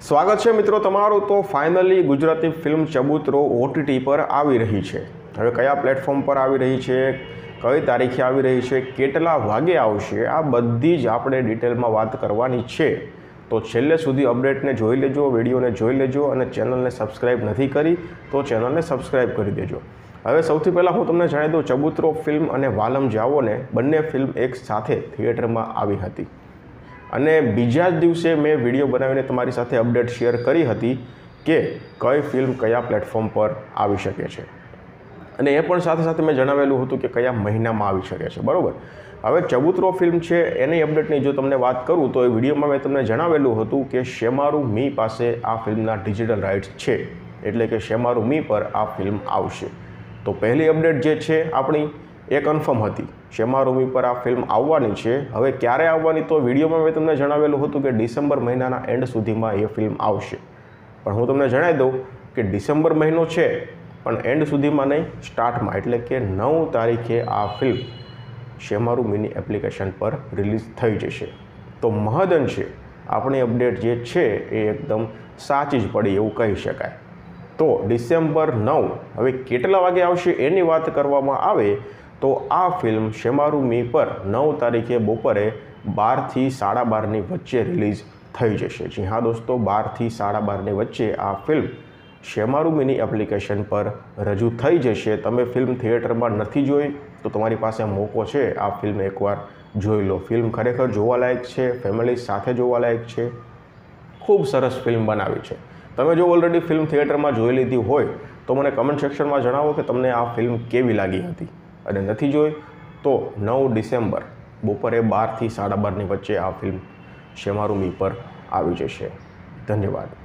સ્વાગત છે મિત્રો તમારું. તો finally Gujarati film Chabutro OTT પર આવી રહી છે. હવે કયા પ્લેટફોર્મ પર આવી રહી છે? કઈ તારીખે આવી રહી છે? કેટલા વાગે આવશે? આ બધી જ આપણે ડિટેલમાં વાત કરવાની છે. તો છેલ્લે સુધી અપડેટને જોઈ લેજો વિડીયોને જોઈ લેજો અને ચેનલને સબસ્ક્રાઈબ નથી કરી તો ચેનલને સબસ્ક્રાઈબ કરી દેજો. હવે સૌથી પહેલાં હું તમને જણાવી દઉં ચબૂતરો ફિલ્મ અને વાલમ જાઓને બંને ફિલ્મ એક સાથે થિયેટરમાં આવી હતી. અને બીજા જ દિવસે મેં વીડિયો બનાવીને તમારી સાથે અપડેટ શેર કરી હતી કે કઈ ફિલ્મ કયા પ્લેટફોર્મ પર આવી શકે છે. અને એ પણ સાથે સાથે મેં જણાવેલું હતું કે કયા મહિનામાં આવી શકે છે. બરાબર? હવે ચબૂતરો ફિલ્મ છે, એની અપડેટની જો તમને વાત કરું તો એ વિડીયોમાં મેં તમને જણાવેલું હતું કે શેમારુ મી પાસે આ ફિલ્મના ડિજિટલ રાઇટ્સ છે. એટલે કે શેમારુ મી પર આ ફિલ્મ આવશે. તો પહેલી અપડેટ જે છે આપણી એ કન્ફર્મ હતી. શેમારૂમી પર આ ફિલ્મ આવવાની છે. હવે ક્યારે આવવાની તો વિડીયોમાં મેં તમને જણાવેલું હતું કે ડિસેમ્બર મહિનાના એન્ડ સુધીમાં એ ફિલ્મ આવશે. પણ હું તમને જણાવી દઉં કે ડિસેમ્બર મહિનો છે, પણ એન્ડ સુધીમાં નહીં, સ્ટાર્ટમાં. એટલે કે નવ તારીખે આ ફિલ્મ શેમારૂમીની એપ્લિકેશન પર રિલીઝ થઈ જશે. તો મહદન છે, આપણી અપડેટ જે છે એ એકદમ સાચી જ પડી એવું કહી શકાય. તો ડિસેમ્બર નવ, હવે કેટલા વાગે આવશે એની વાત કરવામાં આવે તો આ ફિલ્મ શેમારુ મી પર નવ તારીખે બપોરે બારથી સાડા બારની વચ્ચે રિલીઝ થઈ જશે. જી હા દોસ્તો, બારથી સાડા બારની વચ્ચે આ ફિલ્મ શેમારુ મીની એપ્લિકેશન પર રજૂ થઈ જશે. તમે ફિલ્મ થિયેટરમાં નથી જોઈ તો તમારી પાસે મોકો છે. આ ફિલ્મ એકવાર જોઈ લો. ફિલ્મ ખરેખર જોવાલાયક છે, ફેમિલી સાથે જોવાલાયક છે. ખૂબ સરસ ફિલ્મ બનાવી છે. તમે જો ઓલરેડી ફિલ્મ થિયેટરમાં જોઈ લીધી હોય તો મને કમેન્ટ સેક્શનમાં જણાવો કે તમને આ ફિલ્મ કેવી લાગી હતી. અને નથી જોઈ, તો નવ ડિસેમ્બર બપોરે બારથી સાડા બારની વચ્ચે આ ફિલ્મ શેમારૂમી પર આવી જશે. ધન્યવાદ.